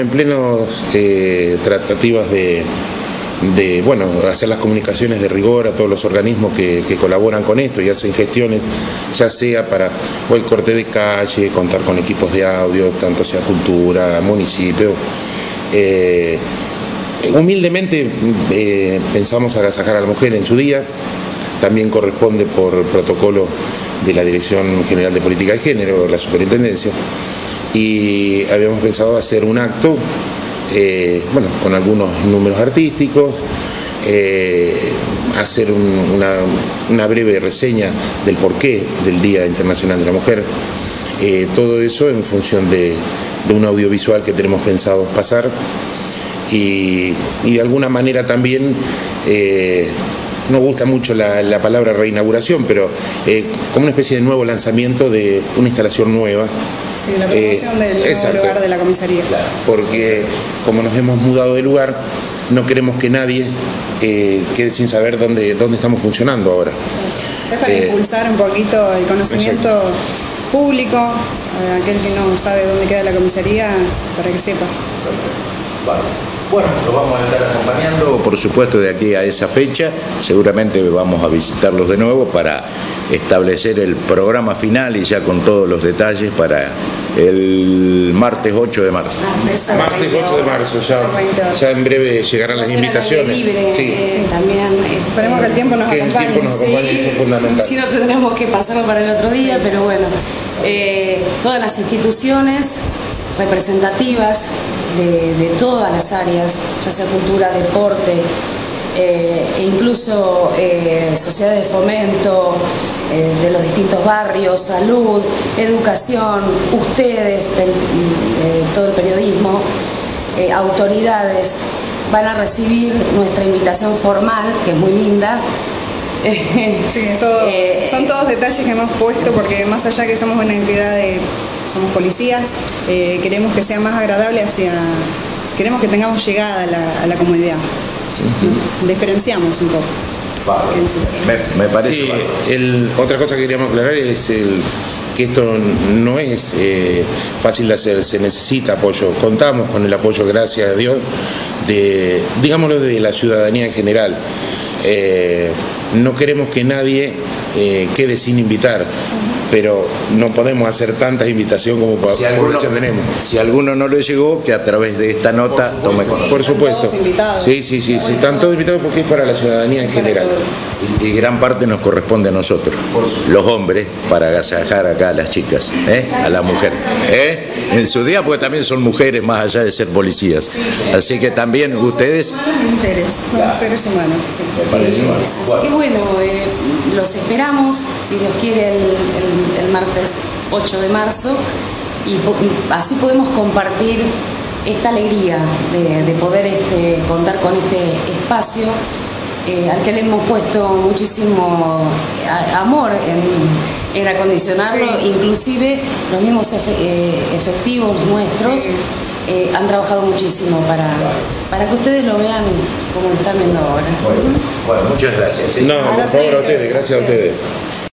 en plenos eh, tratativas de, bueno, hacer las comunicaciones de rigor a todos los organismos que, colaboran con esto y hacen gestiones, ya sea para o el corte de calle, contar con equipos de audio, tanto sea cultura, municipio. Eh, humildemente eh, pensamos agasajar a la mujer en su día, también corresponde por protocolo de la Dirección General de Política de Género, la Superintendencia, y habíamos pensado hacer un acto eh, bueno, con algunos números artísticos, eh, hacer una, breve reseña del porqué del Día Internacional de la Mujer, eh, todo eso en función de, un audiovisual que tenemos pensado pasar y, de alguna manera también no gusta mucho la, palabra reinauguración, pero como una especie de nuevo lanzamiento de una instalación nueva la promoción del nuevo lugar de la comisaría. porque como nos hemos mudado de lugar, no queremos que nadie eh, quede sin saber dónde, dónde estamos funcionando ahora. Es para eh, impulsar un poquito el conocimiento público, aquel que no sabe dónde queda la comisaría, para que sepa. Bueno, lo vamos a estar acompañando, por supuesto, de aquí a esa fecha. Seguramente vamos a visitarlos de nuevo para establecer el programa final y ya con todos los detalles para el martes 8 de marzo. Martes 8 de marzo, ya, en breve llegarán las invitaciones. sí. también, Esperemos que el tiempo nos que acompañe. El tiempo nos acompañe, eso es fundamental. Si no tendremos que pasarlo para el otro día, pero bueno, eh, todas las instituciones representativas de, todas las áreas, ya sea cultura, deporte, eh, e incluso eh, sociedades de fomento eh, de los distintos barrios, salud, educación, ustedes, todo el periodismo, autoridades, van a recibir nuestra invitación formal, que es muy linda. son todos detalles que hemos puesto porque más allá que somos una entidad de somos policías, eh, queremos que sea más agradable hacia, queremos que tengamos llegada a la, comunidad. Diferenciamos un poco. Me, parece. otra cosa que queríamos aclarar es el, que esto no es eh, fácil de hacer, se necesita apoyo. Contamos con el apoyo, gracias a Dios, de, digámoslo, de la ciudadanía en general. Eh, no queremos que nadie quede sin invitar pero no podemos hacer tantas invitaciones como si alguno, tenemos. Si alguno no le llegó, que a través de esta nota tome conocimiento. Por supuesto. Sí, sí, sí, sí, están todos invitados porque es para la ciudadanía en general. Y, gran parte nos corresponde a nosotros, los hombres, para agasajar acá a las chicas, ¿eh? a la mujer. ¿eh? En su día, porque también son mujeres más allá de ser policías. Así que también ustedes... Mujeres, seres humanos. Así que bueno, eh, los esperamos, si Dios quiere, el, martes 8 de marzo y así podemos compartir esta alegría de, poder este, contar con este espacio eh, al que le hemos puesto muchísimo amor en, acondicionarlo, inclusive los mismos eh, efectivos nuestros. Eh, han trabajado muchísimo para, para que ustedes lo vean como lo están viendo ahora. Bueno, muchas gracias. No, por favor, a ustedes, gracias a ustedes.